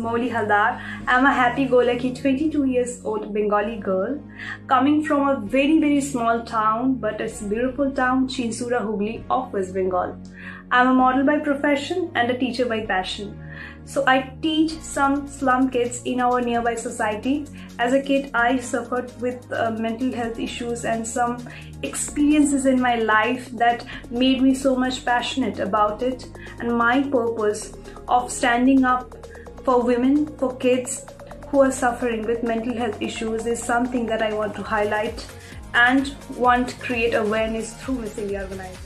Mouli Haldar. I'm a happy-go-lucky 22 years old Bengali girl coming from a very very small town but it's a beautiful town Chinsurah Hooghly of West Bengal. I'm a model by profession and a teacher by passion. So I teach some slum kids in our nearby society. As a kid, I suffered with uh, mental health issues and some experiences in my life that made me so much passionate about it. And my purpose of standing up for women, for kids who are suffering with mental health issues is something that I want to highlight and want to create awareness through Miss India organization.